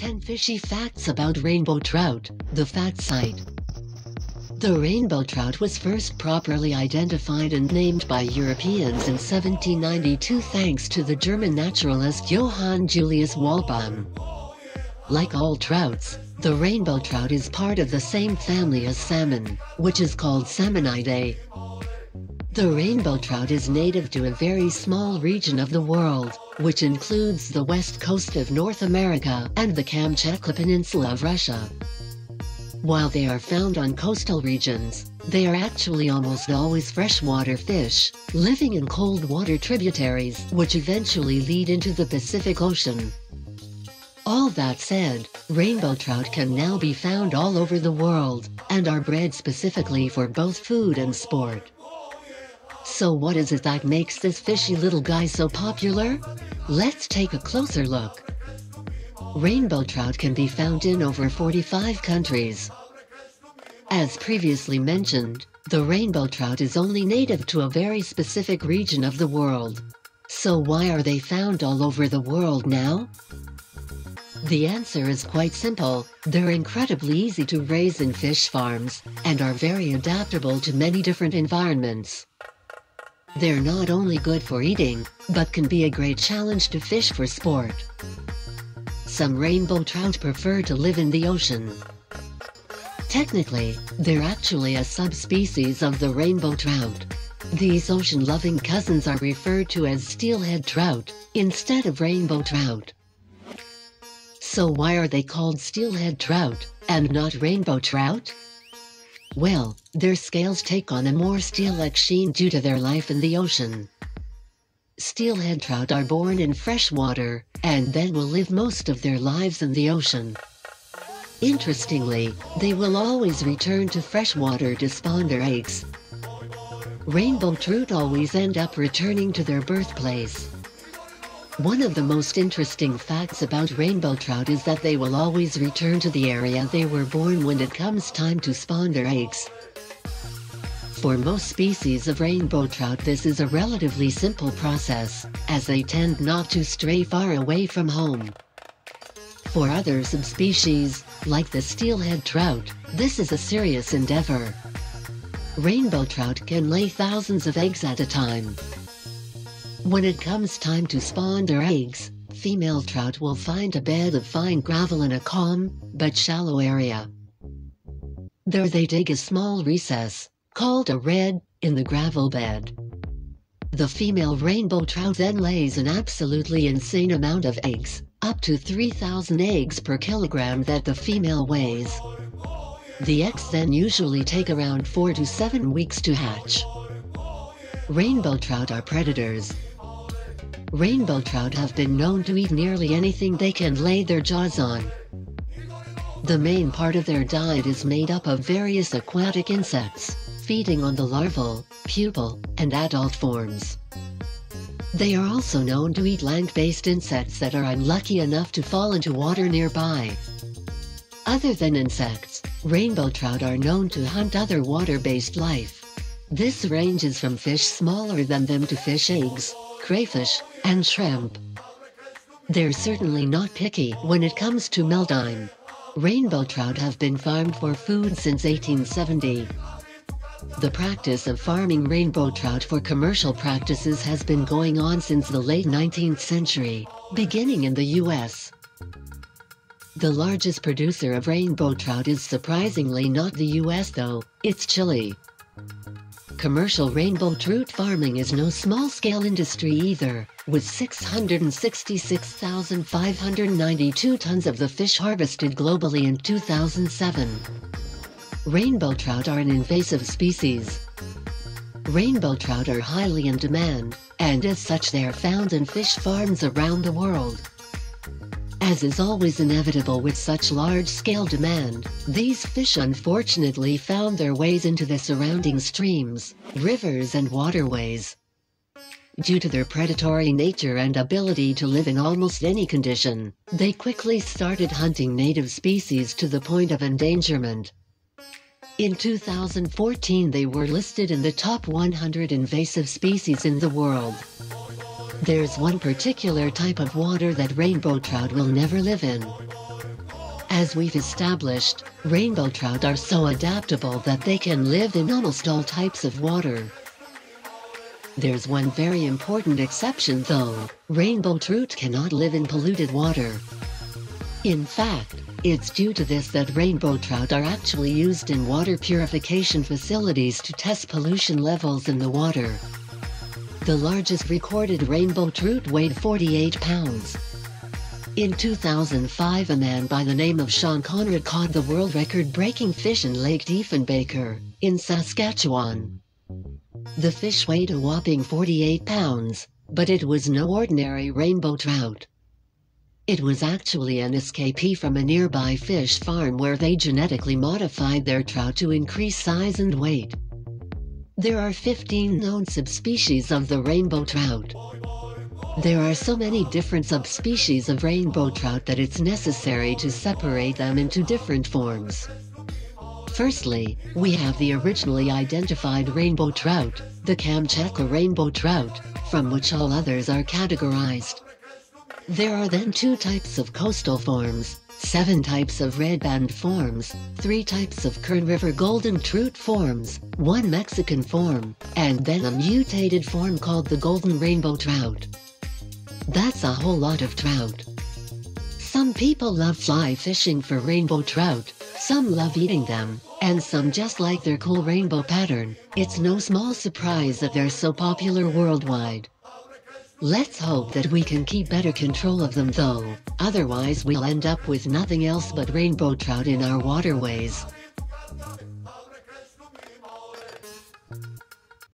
10 fishy facts about rainbow trout, the fact site. The rainbow trout was first properly identified and named by Europeans in 1792 thanks to the German naturalist Johann Julius Walbaum. Like all trouts, the rainbow trout is part of the same family as salmon, which is called Salmonidae. The rainbow trout is native to a very small region of the world, which includes the west coast of North America and the Kamchatka Peninsula of Russia. While they are found on coastal regions, they are actually almost always freshwater fish, living in cold water tributaries which eventually lead into the Pacific Ocean. All that said, rainbow trout can now be found all over the world, and are bred specifically for both food and sport. So what is it that makes this fishy little guy so popular? Let's take a closer look. Rainbow trout can be found in over 45 countries. As previously mentioned, the rainbow trout is only native to a very specific region of the world. So why are they found all over the world now? The answer is quite simple, they're incredibly easy to raise in fish farms, and are very adaptable to many different environments. They're not only good for eating, but can be a great challenge to fish for sport. Some rainbow trout prefer to live in the ocean. Technically, they're actually a subspecies of the rainbow trout. These ocean-loving cousins are referred to as steelhead trout, instead of rainbow trout. So why are they called steelhead trout, and not rainbow trout? Well, their scales take on a more steel-like sheen due to their life in the ocean. Steelhead trout are born in fresh water, and then will live most of their lives in the ocean. Interestingly, they will always return to fresh water to spawn their eggs. Rainbow trout always end up returning to their birthplace. One of the most interesting facts about rainbow trout is that they will always return to the area they were born when it comes time to spawn their eggs. For most species of rainbow trout this is a relatively simple process, as they tend not to stray far away from home. For other subspecies, like the steelhead trout, this is a serious endeavor. Rainbow trout can lay thousands of eggs at a time, when it comes time to spawn their eggs, female trout will find a bed of fine gravel in a calm, but shallow area. There they dig a small recess, called a redd, in the gravel bed. The female rainbow trout then lays an absolutely insane amount of eggs, up to 3,000 eggs per kilogram that the female weighs. The eggs then usually take around 4 to 7 weeks to hatch. Rainbow trout are predators, Rainbow trout have been known to eat nearly anything they can lay their jaws on. The main part of their diet is made up of various aquatic insects, feeding on the larval, pupal, and adult forms. They are also known to eat land-based insects that are unlucky enough to fall into water nearby. Other than insects, rainbow trout are known to hunt other water-based life. This ranges from fish smaller than them to fish eggs, crayfish, and shrimp. They're certainly not picky when it comes to mealtime. Rainbow trout have been farmed for food since 1870. The practice of farming rainbow trout for commercial practices has been going on since the late 19th century, beginning in the U.S. The largest producer of rainbow trout is surprisingly not the U.S. though, it's Chile. Commercial rainbow trout farming is no small-scale industry either, with 666,592 tons of the fish harvested globally in 2007. Rainbow trout are an invasive species. Rainbow trout are highly in demand, and as such they are found in fish farms around the world. As is always inevitable with such large-scale demand, these fish unfortunately found their ways into the surrounding streams, rivers and waterways. Due to their predatory nature and ability to live in almost any condition, they quickly started hunting native species to the point of endangerment. In 2014 they were listed in the top 100 invasive species in the world. There's one particular type of water that rainbow trout will never live in. As we've established, rainbow trout are so adaptable that they can live in almost all types of water. There's one very important exception though, rainbow trout cannot live in polluted water. In fact, it's due to this that rainbow trout are actually used in water purification facilities to test pollution levels in the water. The largest recorded rainbow trout weighed 48 pounds. In 2005 a man by the name of Sean Konrad caught the world record-breaking fish in Lake Diefenbaker, in Saskatchewan. The fish weighed a whopping 48 pounds, but it was no ordinary rainbow trout. It was actually an escapee from a nearby fish farm where they genetically modified their trout to increase size and weight. There are 15 known subspecies of the rainbow trout. There are so many different subspecies of rainbow trout that it's necessary to separate them into different forms. Firstly, we have the originally identified rainbow trout, the Kamchatka rainbow trout, from which all others are categorized. There are then two types of coastal forms, seven types of red band forms, three types of Kern River golden trout forms, one Mexican form, and then a mutated form called the golden rainbow trout. That's a whole lot of trout. Some people love fly fishing for rainbow trout, some love eating them, and some just like their cool rainbow pattern. It's no small surprise that they're so popular worldwide. Let's hope that we can keep better control of them though, otherwise we'll end up with nothing else but rainbow trout in our waterways.